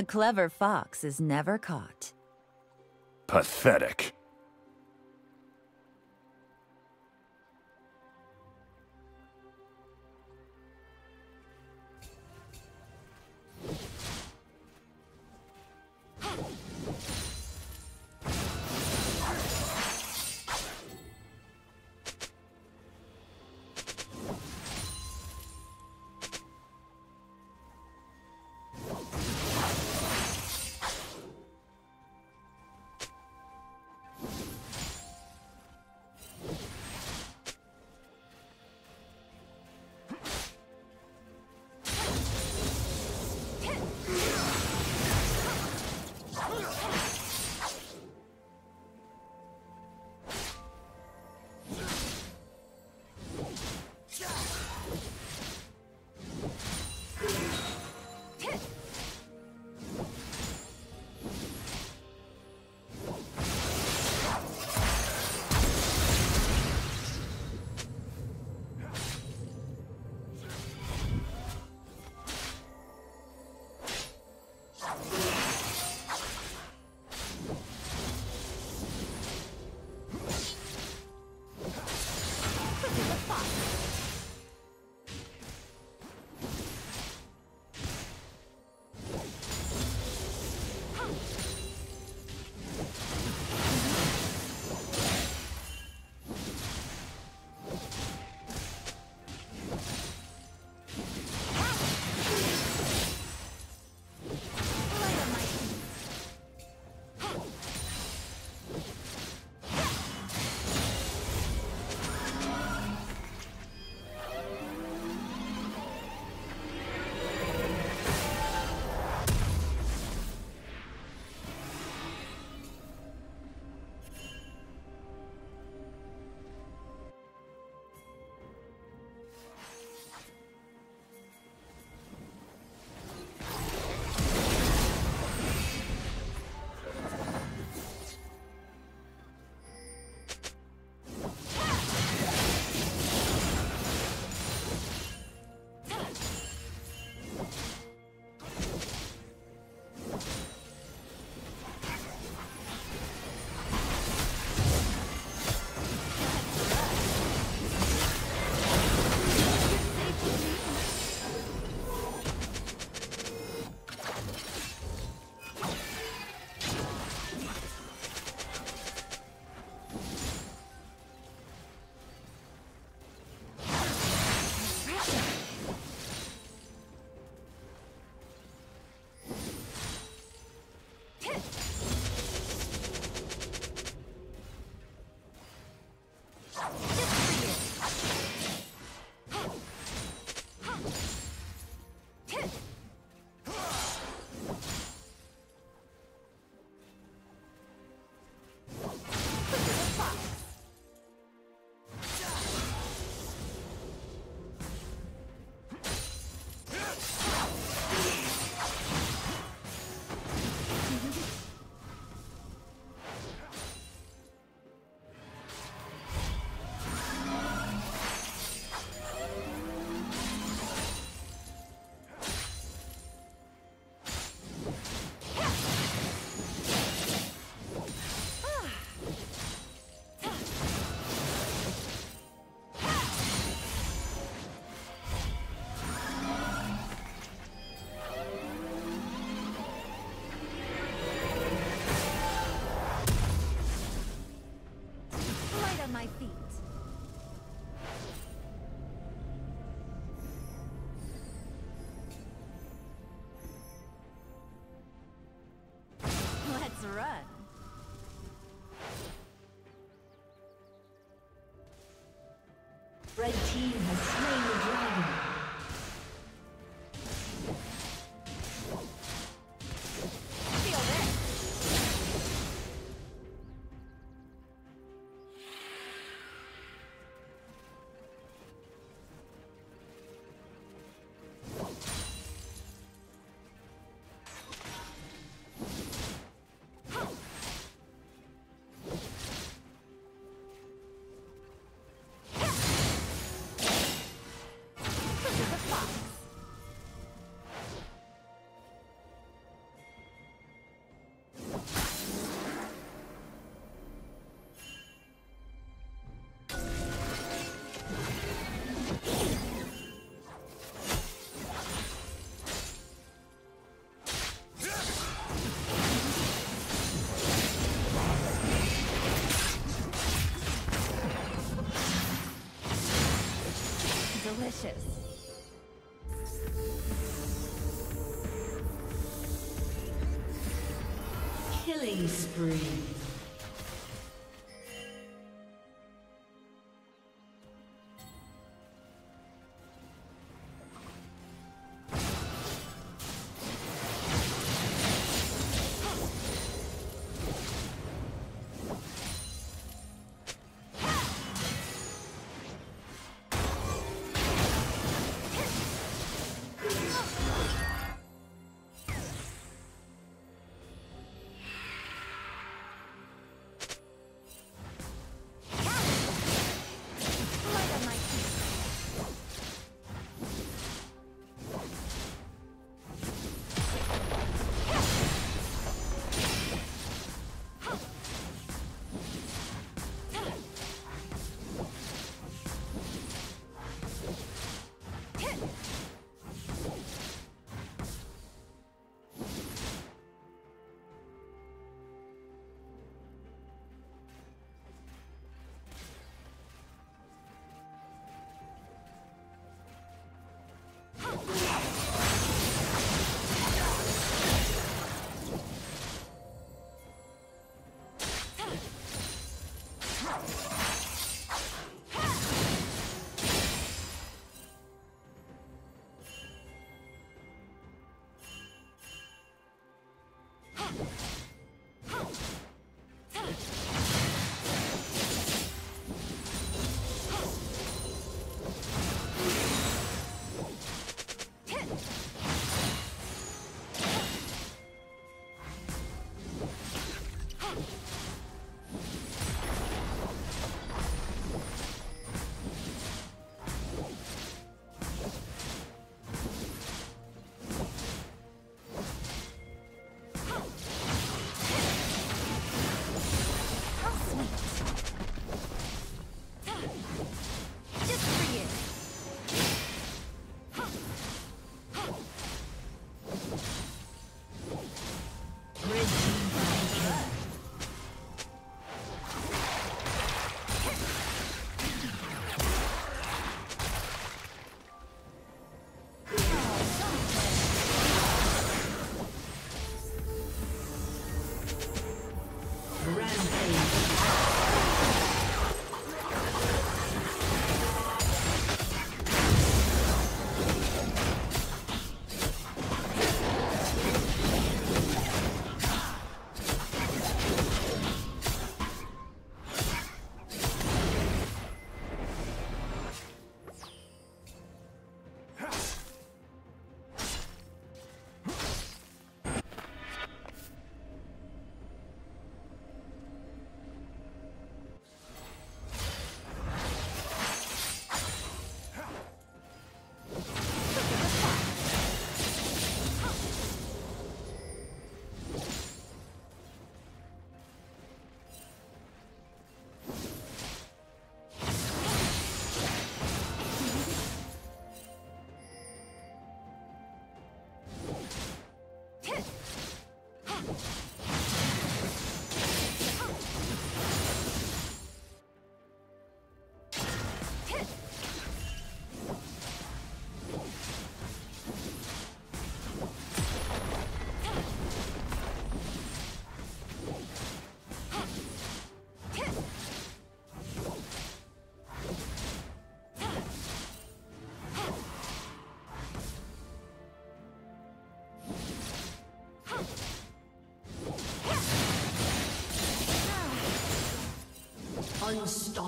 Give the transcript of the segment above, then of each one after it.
A clever fox is never caught. Pathetic. Red team has slain the dragon. Delicious. Killing spree.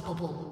Unstoppable.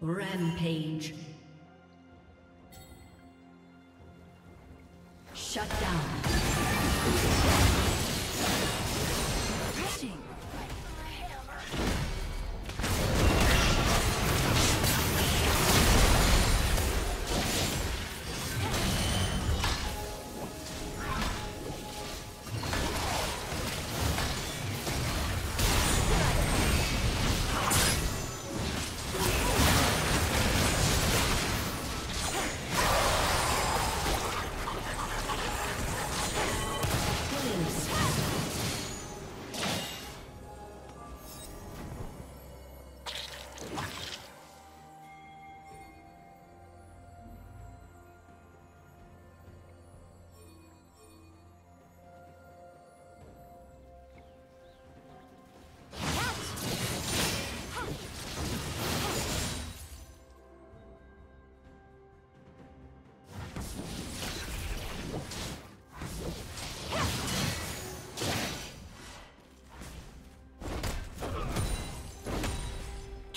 Rampage.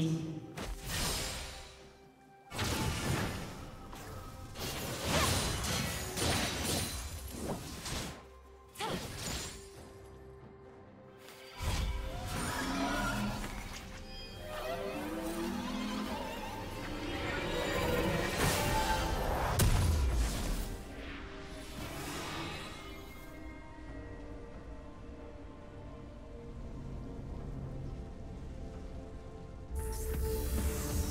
teaching